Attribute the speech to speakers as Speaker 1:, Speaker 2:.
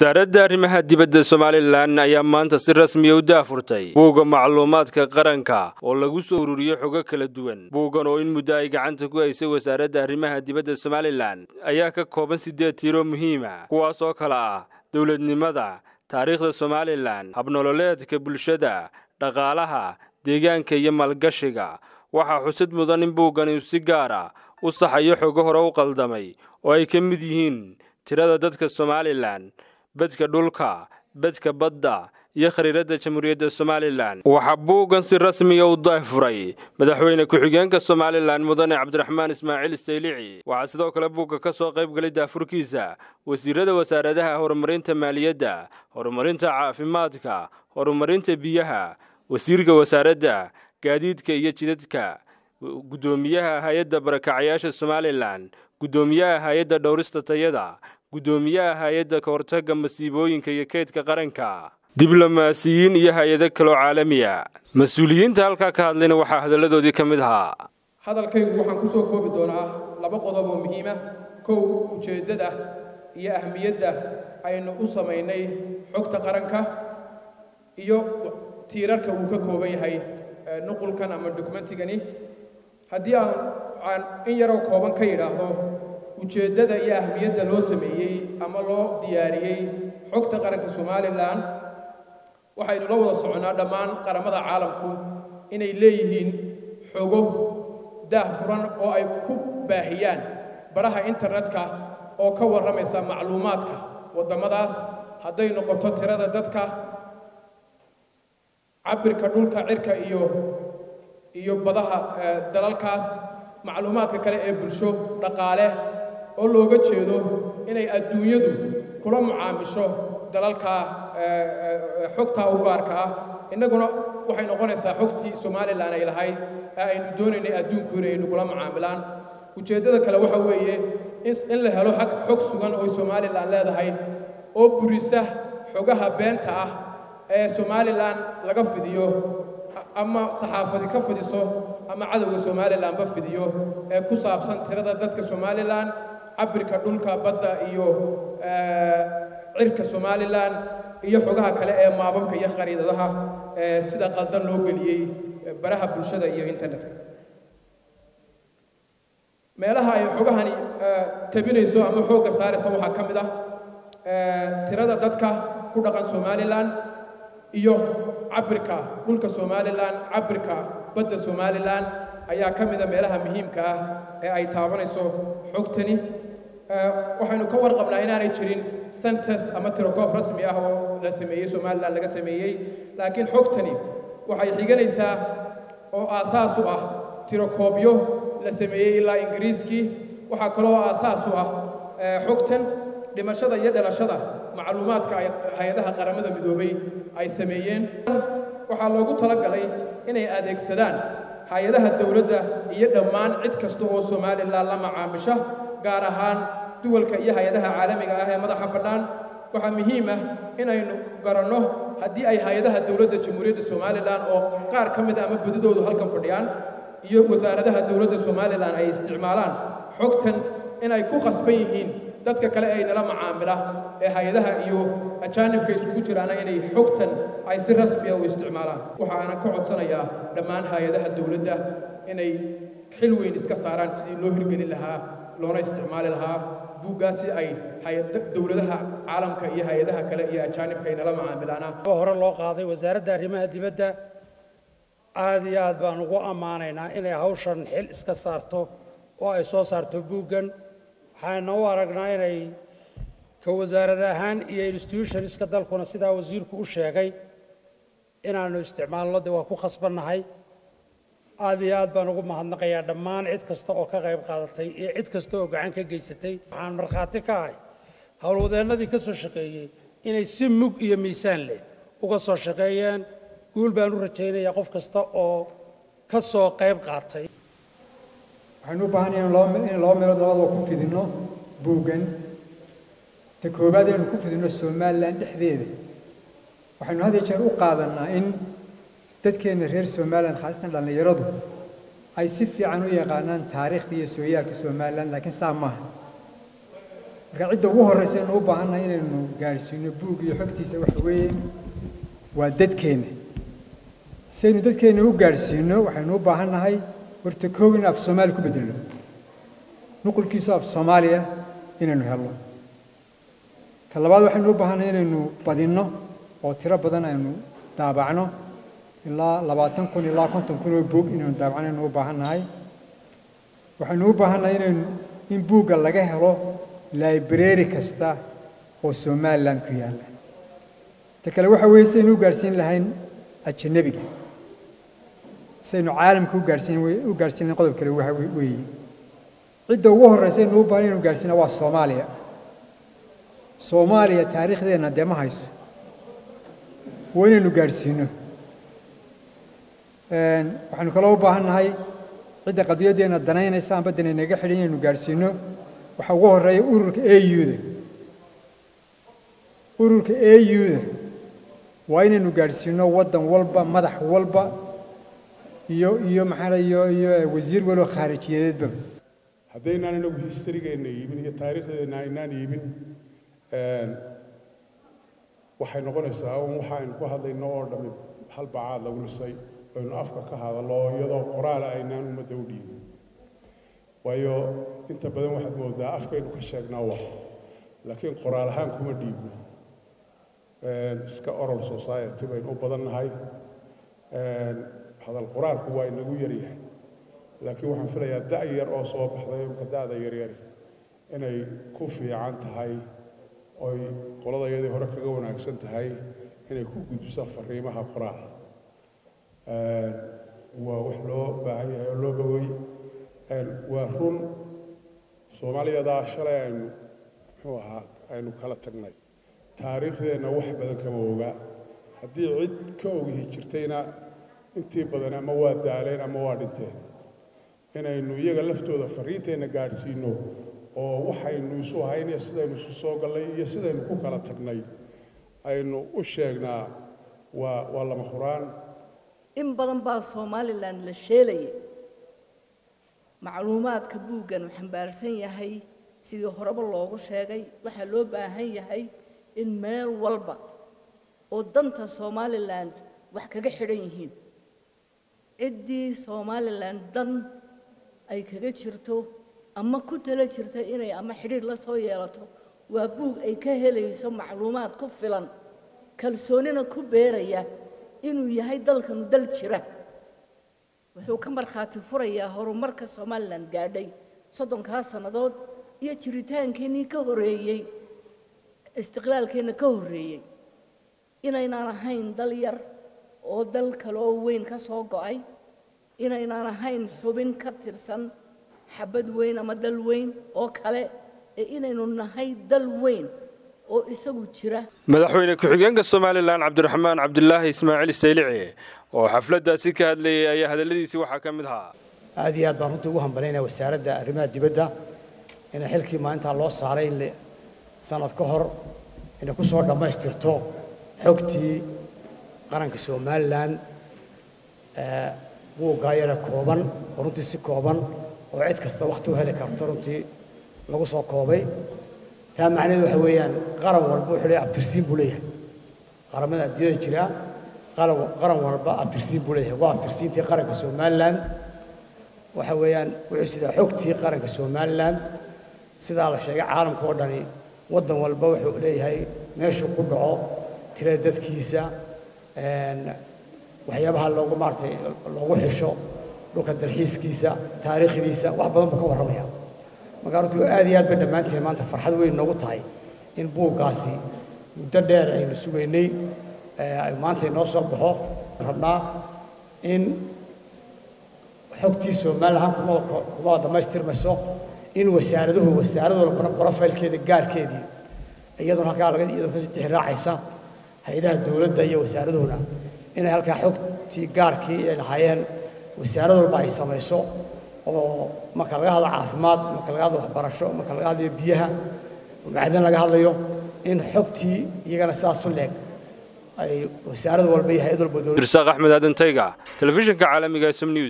Speaker 1: wasaaradda arrimaha dibadda somalilan ayaa maanta si rasmiya u daafurtay buugga macluumaadka qaranka oo lagu soo ururiyo xogo kala duwan. Buuggan oo in muddo ay gacanta ku haysay wasaaradda arrimaha dibadda somalilan ayaa ka kooban siddeed tiiro muhiima kuwaas oo kale ah dowladnimada taariikhda somalilan habnololeedka bulshada dhaqaalaha deegaanka iyo maalgashiga. Waxaa xusid mudan in buuggani si gaara u saxayo xogo hore u qaldamay oo ay ka mid yihiin tirada dadka somalilan bedka dhulka bedka badda iyo khariiradda jamhuuriyadda somalilan waxaa buuggan si rasmiya u daafuray madaxweyne ku-xigeenka somalilan mudane cabdiraxmaan ismaaciil istaylici waxaa sidoo kale buugga ka soo qayb galay daafurkiisa wasiirada wasaaradaha horumarinta maaliyadda horumarinta caafimaadka horumarinta biyaha wasiirka wasaaradda gaadiidka iyo jidadka guddoomiyaha hay'adda barakacyaasha somalilan guddoomiyaha hay'adda dhowrista tayada guddoomiyaha hay'adda kahortagga masiibooyinka iyo keydka qaranka diblomaasiyiin iyo hay'ado kaloo caalamiya. Mas'uuliyiinta halkaa ka hadlayna waxaa hadalladoodii ka mid ahaa.
Speaker 2: Hadalkaygu waxaan ku soo koobi doonaa laba qodob oo muhiima kow ujeeddada iyo ahmiyadda aynu u samaynay xogta qaranka iyo tiirarka uu ka kooban yahay nuqulkan ama dokumentigani haddii aan aan in yaroo kooban ka yidhaahdo ujeeddada iyo ahmiyadda loo sameeyey ama loo diyaariyey xogta qaranka somalilan waxaynu la wada soconnaa dhammaan qaramada caalamku inay leeyihiin xogo daah furan oo ay ku baahiyaan baraha internetka oo ka warramaysa macluumaadka waddamadaas hadday noqoto tirada dadka cabirka dhulka cirka iyo iyo badaha dalalkaas macluumaadka kale ee bulsho dhaqaale oo looga jeedo inay adduunyadu kula mucaamisho dalalka xogtaa u gaarka ah. Innaguna waxay noqonaysaa xogtii somalilan ay lahayd ee aynu doonaynay adduunku inay nagula mucaamilaan. Ujeeddada kale waxa weeye in la helo xog sugan oo somalilan leedahay oo burisa xogaha beenta ah ee somalilan laga fidiyo ama saxaafadi ka fidiso ama cadowga somalilanba fidiyo ee ku saabsan tirada dadka somalilan cabirka dhulka badda iyo cirka somalilan iyo xogaha kale ee maababka iyo khariidadaha ee sida qaldan loo geliyey baraha bulshada iyo internetka. Meelaha ay xogahani tabinayso ama xoogga saaraysa waxaa ka mid ah tirada dadka ku dhaqan somalilan iyo cabirka dhulka somalilan cabirka badda somalilan ayaa ka mida meelaha muhiimka ah ee ay taabanayso xogtani waxaynu ka warqabnaa inaanay jirin sensus ama tirokoob rasmi ah oo la sameeyey somalilan laga sameeyey. Laakiin xogtani waxay xiganaysaa oo aasaas u ah tirokoobyo la sameeyey ilaa ingiriiskii waxaa kaloo aasaas u ah xogtan dhimashada iyo dhalashada macluumaadka hay'adaha qaramada midoobay ay sameeyeen. Waxaa loogu talagalay inay adeegsadaan hay'adaha dowladda iyo dhammaan cid kasta oo somalilan la macaamisha gaar ahaan duwalka iyo hay'adaha caalamiga ah ee madaxa bannaan waxaa muhiim ah inaynu garanno haddii ay hay'adaha dowladda jamhuuriyadda somalilan oo qaar ka mid a ama badidoodu halkan fadhiyaan iyo wasaaradaha dowladda somalilan ay isticmaalaan xogtan inay ku khasban yihiin dadka kale ay nala macaamila ee hay'adaha iyo ajaanibka isugu jiraana inay xogtan ay si rasmiya u isticmaalaan. Waxaana ka codsanayaa dhammaan hay'adaha dowladda inay xil weyn iska saaraan sidii loo hirgelin lahaa loona isticmaali lahaa buuggaasi ay dowladaha caalamka iyo hay'adaha kale iyo ajaanibka ay nala macaamilaana
Speaker 3: hore loo qaaday wasaaradda arrimaha dibadda aad iyo aad baan ugu ammaanaynaa inay hawshan xil iska saarto oo ay soo saarto buuggan. Waxayna u aragnaa inay ka wasaarad ahaan iyo institutionska dalkuna sidaa wasiirku u sheegay inaannu isticmaalno dee waa ku khasbannahay aad iyo aad baan ugu mahadnaqayaa dhammaan cid kasta oo ka qayb qaadatay iyo cid kasta oo gacan ka geysatay. Waxaan markhaati ka ahay howlwadeennadii ka soo shaqeeyey inay si mug iyo miisaan leh uga soo shaqeeyeen guul baan u rajaynayaa qof kasta oo ka soo qayb qaatay.
Speaker 4: Waxaynu u baahan yahay in laba meelood labadaba ku fidinno buuggan. Ta koowaad inaynu ku fidinno somalilan dhexdeeda. Waxaynu had jeer u qaadannaa in dadkeenna reer somalilan khaasatan dhallinyaradu ay si fiican u yaqaanaan taariikhda iyo sooyaalka somalilan laakiin saa maaha. Marka cidda ugu horreysa aynu u baahannahay inaynu gaadhsiino buug iyo xogtiisa waxa weeye waa dadkeenna. Si aynu dadkeenna u gaadhsiino waxaynu u baahan nahay horta kow in af soomaali ku bedelno nuqulkiisu af soomaaliya inaynu helno. Ta labaad waxaynu u baahannahay inaynu badinno oo tiro badan aynu daabacno ilaa labaatan kun ilaa konton kun oo buug inaynu daabacno aynu u baahan nahay waxaynu u baahan nahay inaynu in buugga laga helo library kasta oo somaliland ku yaalla. Ta kale waxa weeye sidaynu u gaadhsiin lahayn ajanabiga sidaynu caalamka u gaadhsiin u gaadhsiin lahayn qodob kale waxa weeye. Cidda ugu horreysa aynu u baahan inaynu gaadhsiina waa soomaaliya. Soomaaliya taariikhdeenna dee ma hayso. Waa inaynu gaadhsiino waxaynu kaloo u baahan nahay cidda qadiyaddeenna danaynaysa amba dana inaga xidhan inaynu gaadhsiino waxaa ugu horreeya ururka auda ururka auda waa inaynu gaadhsiino waddan walba madax walba iyo iyo maxaa iyo iyo wasiir waloo khaarijiyadeedba
Speaker 5: haddaynaan inagu historygeenna iibin iyo taariikhdeenna aynaan iibin waxay noqonaysaa un waxa aynu ku hadlayno oo dhammi hal bacaad lagu lisay aynu afka ka hadallo iyadoo qoraala aynaan ummadda u dhiibin waayo inta badan waxaad moodaa afkaynu ka sheegnaa wax laakiin qoraal ahaan kuma dhiibno. Iska oral society baynu u badan nahay hadal qoraalku waa inagu yaryahay laakiin waxaan filayaa da' yar oo soo baxday imka da'da yaryari inay ku fiican tahay oy qoladayadii hore kaga wanaagsan tahay inay ku gudbiso fariimaha qoraal waa wax loo baahan yahay oo loo bogay. Waa run soomaaliyadaa shalay aynu muxuu ahaa aynu kala tagnay. Taariikhdeenna wax badan kama oga. Haddii cid ka ogihi jirtayna intii badan ama waa daaleen ama waa dhinteen. Inaynu iyaga laftooda fariinteenna gaadhsiino oo waxaynu isu ahayn iyo sidaynu isu soo gallay iyo sidaynu ku kala tagnay aynu u sheegnaa waa waa lama huraan
Speaker 6: in badan baa somalilan la sheelaya macluumaadka buuggan uu xambaarsan yahay sidii horeba loogu sheegay waxaa loo baahan yahay in meel walba oo danta somalilan wax kaga xidhan yihiin. Ciddii somalilan dan ay kaga jirto ama ku tala jirta inay ama xidhiir la soo yeelato waa buug ay ka helayso macluumaad ku filan kalsoonina ku beeraya inuu yahay dalkanu dal jira. Wuxuu ka markhaati furayaa horumarka somalilan gaadhay soddonkaa sannadood iyo jiritaankeenii ka horreeyey istiqlaalkeenna ka horreeyey inaynaan ahayn dal yar oo dal kale oo weyn ka soo go'ay. Inaynaan ahayn xubin ka tirsan xabad weyn ama dal weyn oo kale ee inaynu nahay dal weyn oo isagu jira.
Speaker 1: Madaxweyne ku-xigeenka somalilan cabdiraxmaan cabdilaahi ismaaciil saylici oo xafladdaasi ka hadlayay ayaa hadalladiisii waxaa ka mid ahaa.
Speaker 7: Aad iyo aad baan runtii ugu hambalaynaya wasaaradda arrimaha dibadda inay xilkii maalintaa loo saaray in sanad ka hor inay ku soo dhammaystirto xogtii qaranka somalilan buuggaa yara kooban oo runtii si kooban oo cid kasta wakhti u heli karto runtii lagu soo koobay taa macnaheedu waxa weeyaan qaran walba wuxuu leeyahay abtirsiin buu leeyahay. Qaramada adduunyada jira qaran walba abtirsiin buu leeyahay. Waa abtirsiintii qaranka somalilan waxa weeyaan wuxuu sidaa xogtii qaranka somalilan sidaa la sheegay caalamka oo dhani waddan walba wuxuu leeyahay meeshuu ku dhaco tirada dadkiisa waxyaabaha loogu maaragtay loogu xisho dhulka dalxiiskiisa taariikhdiisa wax badan buu ka warramaya runtii aad iyo aad bay dhammaanteen maanta farxad weyn noogu tahay in buuggaasi muddo dheer aynu sugaynay. Maanta inoo soo baxo rabnaa in xogtii somalilan kuma dhammaystirmayso in wasaaraduhu wasaarad walbana brofaylkeeda gaarkeedii iyaduna halkaa iyadoo ka sii tixraacaysa hay'adaha dowladda iyo wasaaraduhuna inay halkaa xogtii gaarkii ay lahaayeen wasaarad walba ay samayso oo marka laga hadlo caafimaad marka laga hadlo waxbarasho marka laga hadlayo biyaha macdan laga hadlayo in xogtii iyagana sidaas u leeg. Ay wasaarad walba iyo hay'ad walba
Speaker 1: dirsaaq axmed aadan telefishinka caalamiga sm news